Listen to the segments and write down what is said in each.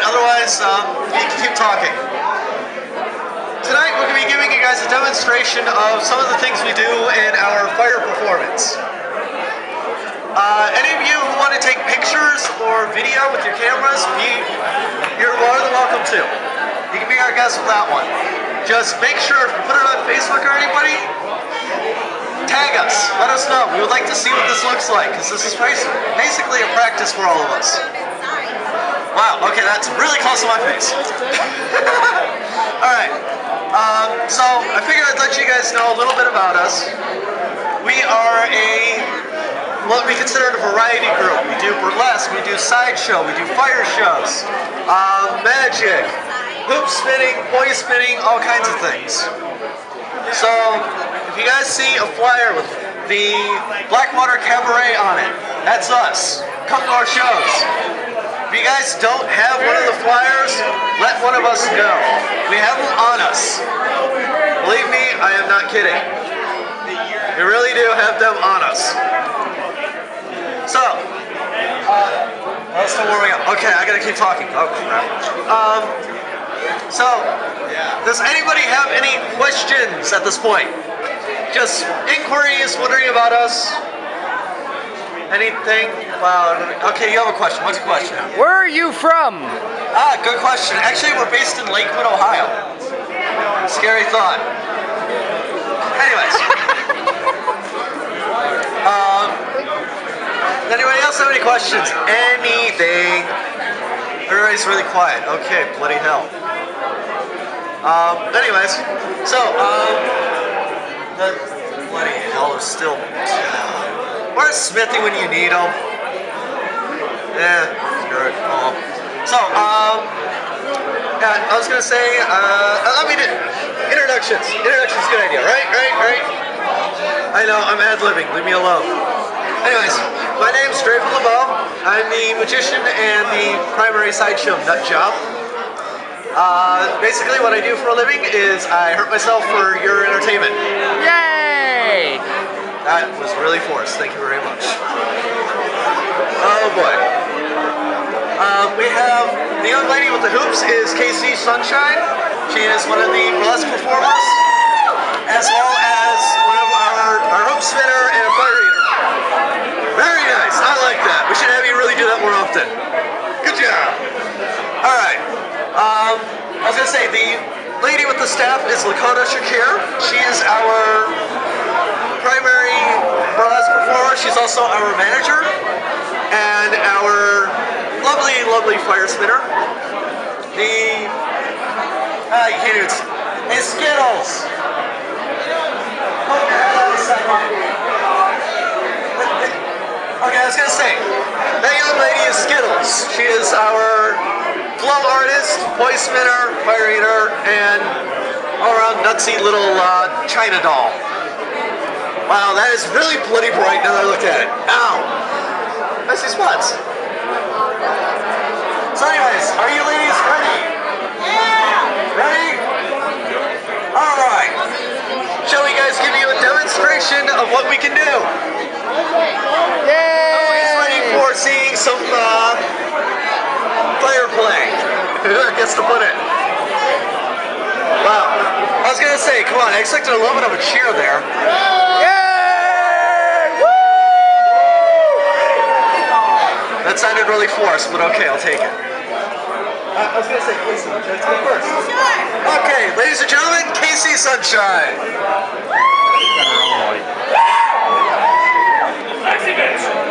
But otherwise, um, you can keep talking. Tonight we're going to be giving you guys a demonstration of some of the things we do in our fire performance. Uh, any of you who want to take pictures or video with your cameras, be, you're more than welcome to. You can be our guest with that one. Just make sure if you put it on Facebook or anybody, tag us. Let us know. We would like to see what this looks like because this is basically a practice for all of us. Wow, okay, that's really close to my face. Alright, um, so I figured I'd let you guys know a little bit about us. We are a, what we consider a variety group. We do burlesque, we do sideshow, we do fire shows, uh, magic, hoop spinning, poi spinning, all kinds of things. So, if you guys see a flyer with the Blackwater Cabaret on it, that's us. Come to our shows. If you guys don't have one of the flyers, let one of us know. We have them on us. Believe me, I am not kidding. We really do have them on us. So, I'm still warming up. Okay, I gotta keep talking. Oh crap. Um, so, does anybody have any questions at this point? Just inquiries, wondering about us? Anything? Wow. Okay, you have a question. What's your question? Where are you from? Ah, good question. Actually, we're based in Lakewood, Ohio. Scary thought. Anyways. um, anybody else have any questions? Anything? Everybody's really quiet. Okay, bloody hell. Um, anyways, so, um, the bloody hell is still. Where's Smithy when you need him? Yeah, screw it. Oh. So, um, yeah, I was gonna say, uh, let me do introductions. Introductions, good idea, right? Right? Right? I know, I'm ad libbing. Leave me alone. Anyways, my name's Draven LeBeau. I'm the magician and the primary sideshow nut job. Uh, basically, what I do for a living is I hurt myself for your entertainment. Yay! That was really forced. Thank you very much. Oh boy. Um, we have the young lady with the hoops is Casey Sunshine. She is one of the burlesque performers, as well as one of our, our hoop spinner and a fire eater. Very nice. I like that. We should have you really do that more often. Good job. All right. Um, I was gonna say the lady with the staff is Lakota Shakir. She is our primary burlesque performer. She's also our manager and our lovely, lovely fire spinner. The ah, you can't even. Hey, Skittles. Okay, I was gonna say that young lady is Skittles. She is our glow artist, poi spinner, fire eater, and all around nutsy little uh, China doll. Wow, that is really bloody bright now that I look at it. Ow! I see spots. So anyways, are you ladies ready? Yeah! Ready? Alright. Shall we guys give you a demonstration of what we can do? Nobody's ready Yay! for seeing some uh, fire play. I guess to put it. Wow. I was gonna say, come on, I expected a little bit of a cheer there. Yay! That sounded really forced, but okay, I'll take it. I, I was gonna say Casey. Let's go first. Sure. Okay, ladies and gentlemen, Casey Sunshine. Woo! Woo!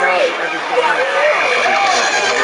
draw everything out.